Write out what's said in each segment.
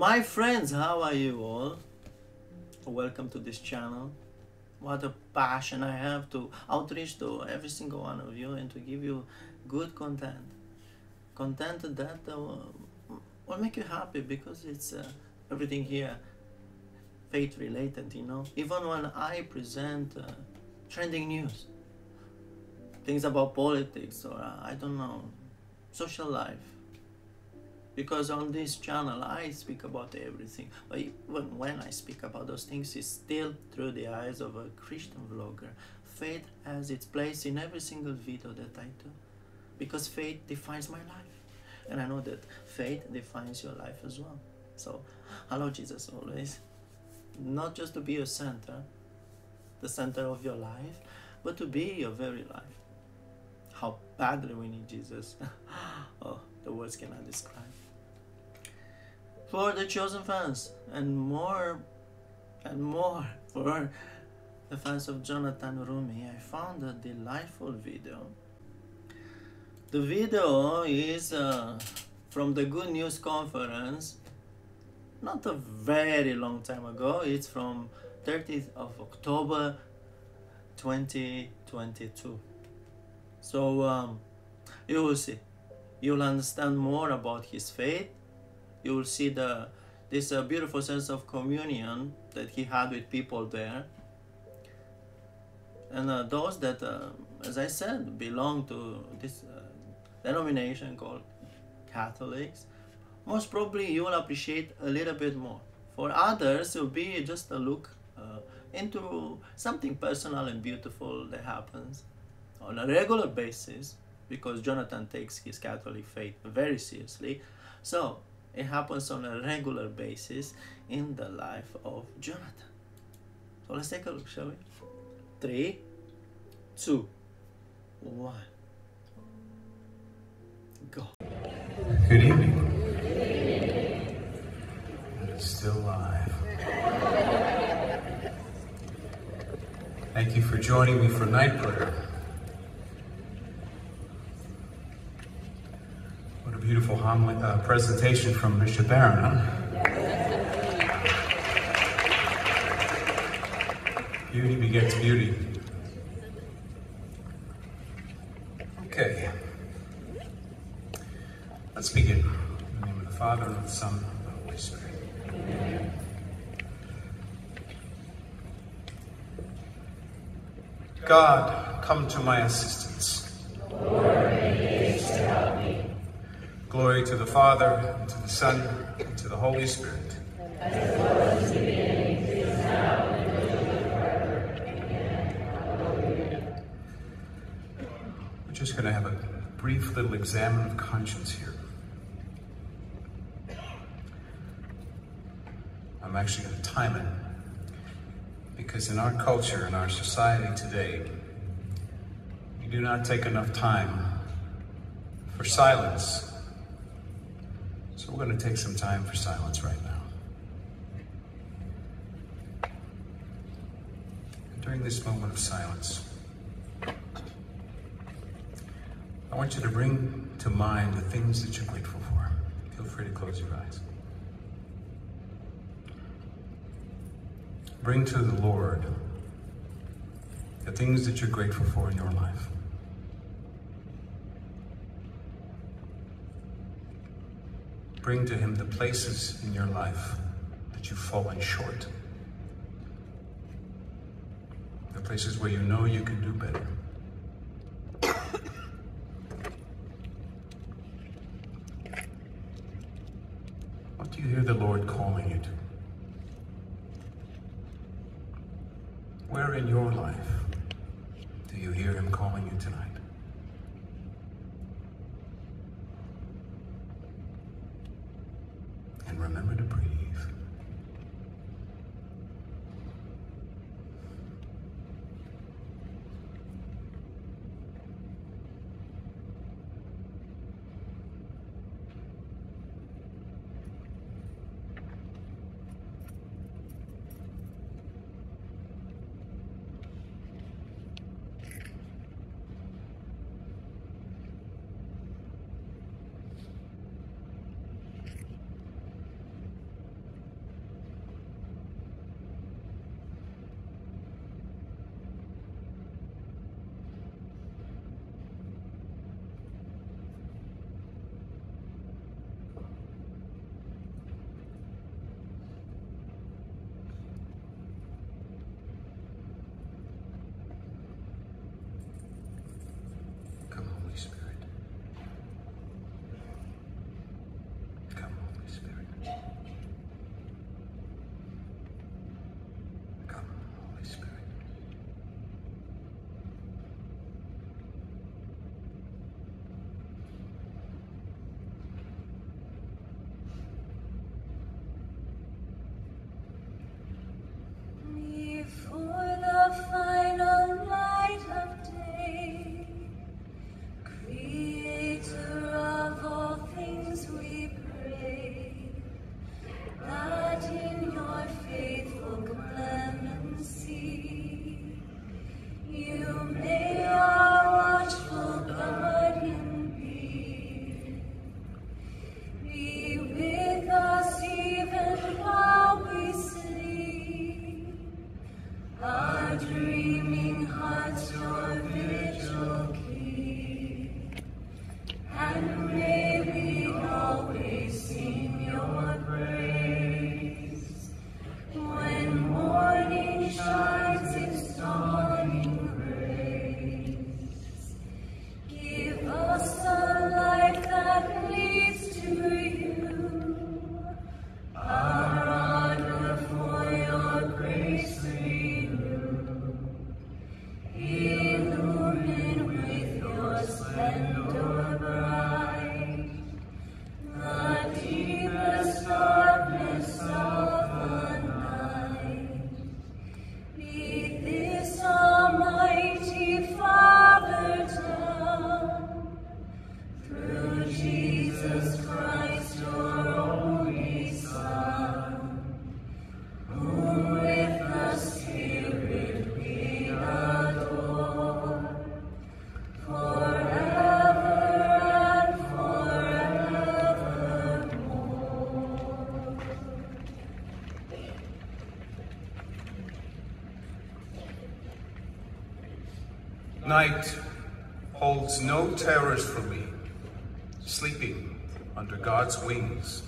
My friends, how are you all? Welcome to this channel. What a passion I have to outreach to every single one of you and to give you good content. Content that uh, will make you happy because it's uh, everything here faith related, you know. Even when I present uh, trending news, things about politics or uh, I don't know, social life. Because on this channel I speak about everything. But even when I speak about those things, it's still through the eyes of a Christian vlogger. Faith has its place in every single video that I do. Because faith defines my life. And I know that faith defines your life as well. So, hello Jesus always. Not just to be your center, the center of your life, but to be your very life how badly we need Jesus. oh, the words cannot describe. For the chosen fans, and more and more for the fans of Jonathan Roumie, I found a delightful video. The video is uh, from the Good News Conference, not a very long time ago. It's from 30th of October 2022. So um, you will see. You'll understand more about his faith. You will see the this uh, beautiful sense of communion that he had with people there. And uh, those that, uh, as I said, belong to this uh, denomination called Catholics, most probably you will appreciate a little bit more. For others, it will be just a look uh, into something personal and beautiful that happens on a regular basis because Jonathan takes his Catholic faith very seriously. So it happens on a regular basis in the life of Jonathan. So let's take a look, shall we? Three, two, one. Go. Good evening. It's still live. Thank you for joining me for night prayer. Beautiful homily, uh, presentation from Bishop Barron. Huh? Beauty begets beauty. Okay. Let's begin. In the name of the Father, and the Son, and the Holy Spirit. God, come to my assistance. Glory to the Father, and to the Son, and to the Holy Spirit. We're just going to have a brief little examen of conscience here. I'm actually going to time it because in our culture, in our society today, we do not take enough time for silence so we're going to take some time for silence right now. And during this moment of silence, I want you to bring to mind the things that you're grateful for. Feel free to close your eyes. Bring to the Lord the things that you're grateful for in your life. Bring to him the places in your life that you've fallen short. The places where you know you can do better. What do you hear the Lord calling you to? Where in your life do you hear him calling you tonight? Night holds no terrors for me, sleeping under God's wings.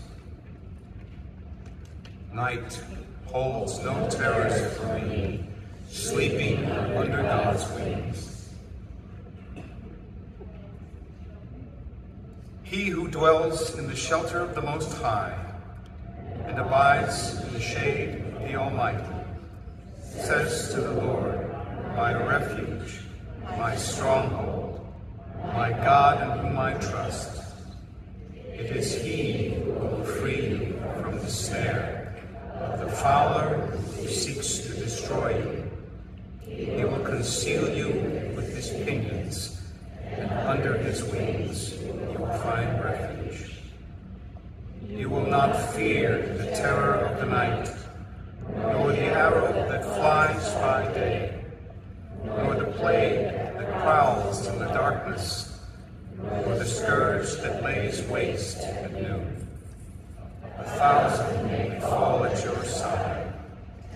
Night holds no terrors for me, sleeping under God's wings. He who dwells in the shelter of the Most High and abides in the shade of the Almighty says to the Lord, my refuge, my stronghold, my God in whom I trust. It is he who will free you from the snare of the fowler who seeks to destroy you. He will conceal you with his pinions, and under his wings you will find refuge. You will not fear the terror of the night, nor the arrow that flies by day, plague that prowls in the darkness, or the scourge that lays waste at noon. A thousand may fall at your side,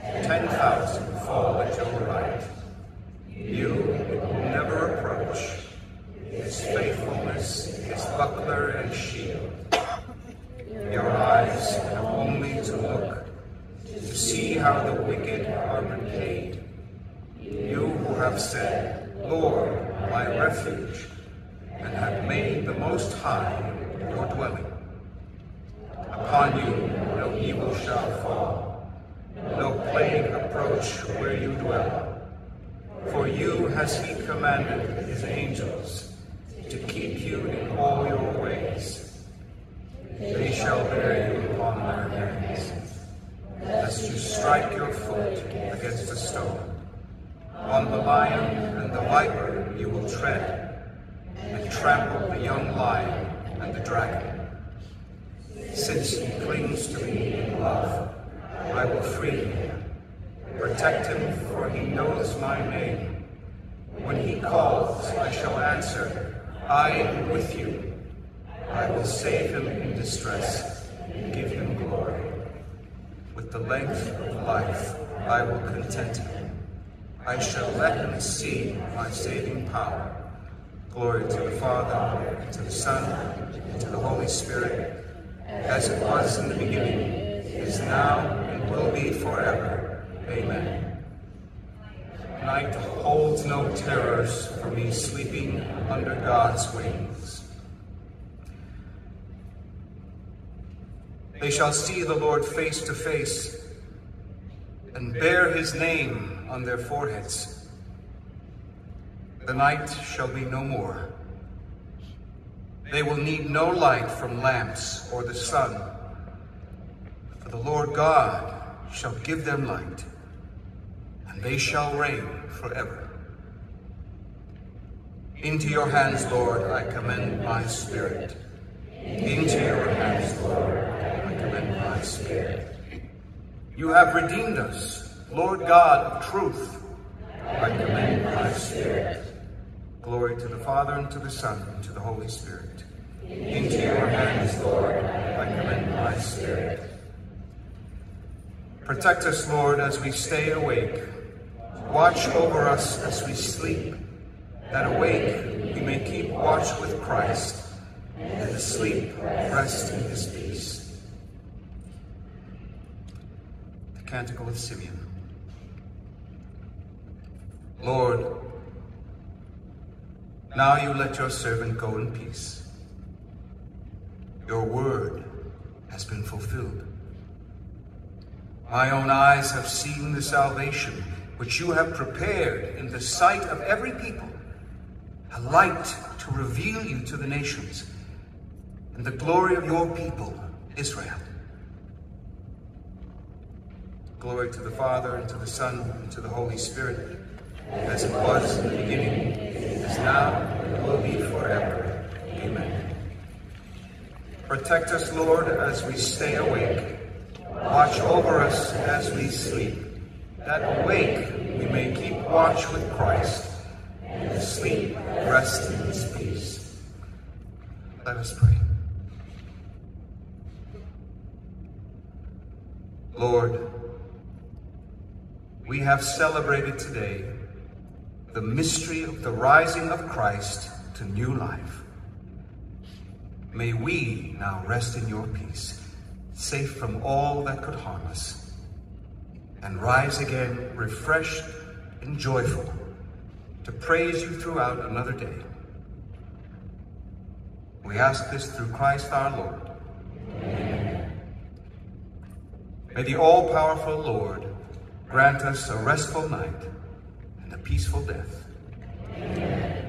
ten thousand fall at your right. You will never approach. His faithfulness, his buckler and shield. Your eyes have only to look to see how the wicked are repaid. Have said, Lord, my refuge, and have made the Most High your dwelling. Upon you no evil shall fall, no plague approach where you dwell. For you has he commanded his angels to keep you in all your ways. They shall bear you upon their hands, lest you strike your foot against a stone. On the lion and the viper you will tread, and trample the young lion and the dragon. Since he clings to me in love, I will free him. Protect him, for he knows my name. When he calls, I shall answer. I am with you. I will save him in distress and give him glory. With the length of life, I will content him. I shall let him see my saving power. Glory to the Father, and to the Son, and to the Holy Spirit, as it was in the beginning, is now, and will be forever. Amen. Night holds no terrors for me sleeping under God's wings. They shall see the Lord face to face and bear his name on their foreheads. The night shall be no more. They will need no light from lamps or the sun, for the Lord God shall give them light, they shall reign forever. Into your hands, Lord, I commend my spirit. Into your hands, Lord, I commend my spirit. You have redeemed us, Lord God of truth. I commend my spirit. Glory to the Father, and to the Son, and to the Holy Spirit. Into your hands, Lord, I commend my spirit. Protect us, Lord, as we stay awake. Watch over us as we sleep, that awake we may keep watch with Christ, and asleep rest in his peace. The Canticle of Simeon. Lord, now you let your servant go in peace. Your word has been fulfilled. My own eyes have seen the salvation which you have prepared in the sight of every people, a light to reveal you to the nations, and the glory of your people, Israel. Glory to the Father, and to the Son, and to the Holy Spirit, as it was in the beginning, is now, and will be forever. Amen. Protect us, Lord, as we stay awake. Watch over us as we sleep, that awake we may keep watch with Christ, and asleep rest in his peace. Let us pray. Lord, we have celebrated today the mystery of the rising of Christ to new life. May we now rest in your peace, safe from all that could harm us, and rise again refreshed and joyful to praise you throughout another day. We ask this through Christ our Lord. Amen. May the all-powerful Lord grant us a restful night and a peaceful death. Amen.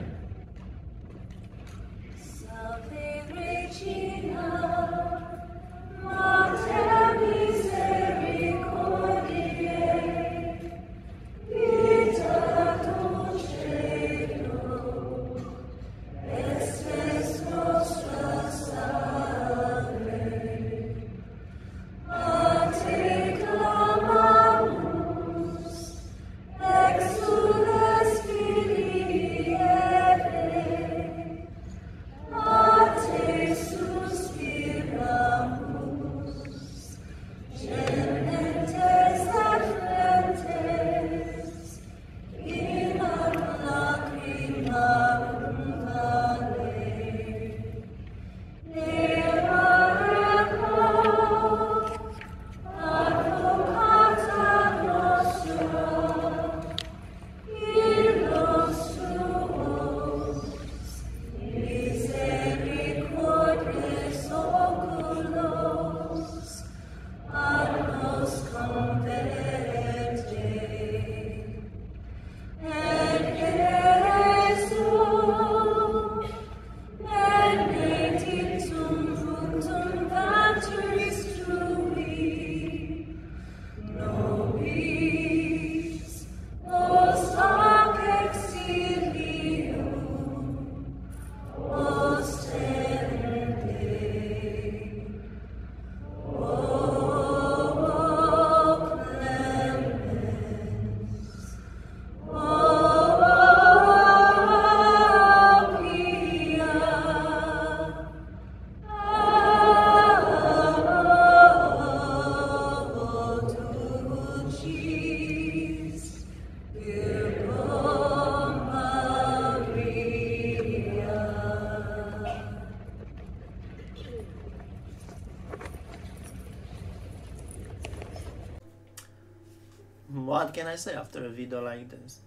Say after a video like this?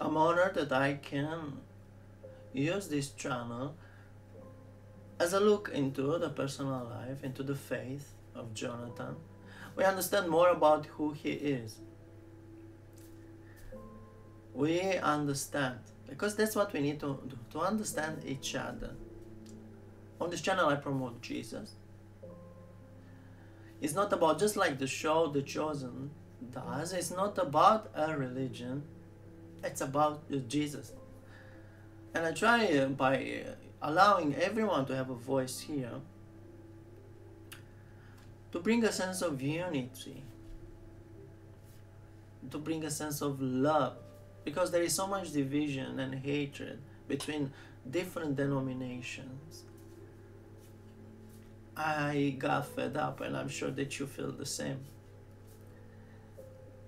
I'm honored that I can use this channel as a look into the personal life, into the faith of Jonathan. We understand more about who he is. We understand, because that's what we need to do, to understand each other. On this channel I promote Jesus. It's not about just like the show The Chosen, does. It's not about a religion, it's about Jesus. And I try uh, by uh, allowing everyone to have a voice here to bring a sense of unity, to bring a sense of love, because there is so much division and hatred between different denominations. I got fed up, and I'm sure that you feel the same.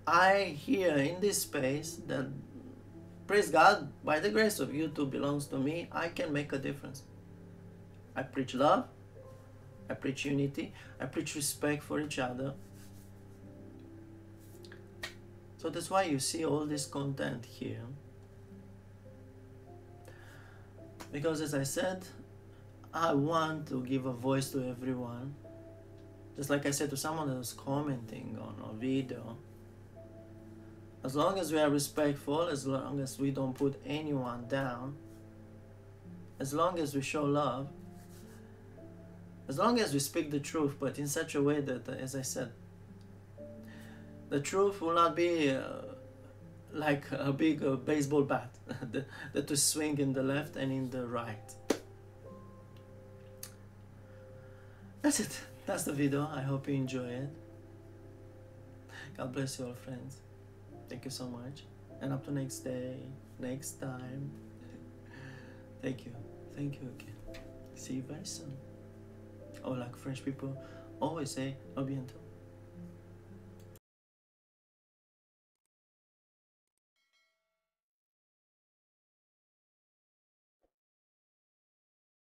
I here in this space that praise God by the grace of YouTube belongs to me, I can make a difference. I preach love, I preach unity, I preach respect for each other. So that's why you see all this content here. Because as I said, I want to give a voice to everyone. Just like I said to someone that was commenting on a video, as long as we are respectful, as long as we don't put anyone down, as long as we show love, as long as we speak the truth, but in such a way that, as I said, the truth will not be uh, like a big uh, baseball bat that to swing in the left and in the right. That's it. That's the video. I hope you enjoy it. God bless you all, friends. Thank you so much. And up to next day, next time. Thank you. Thank you again. See you very soon. Or like French people always say, a bientôt.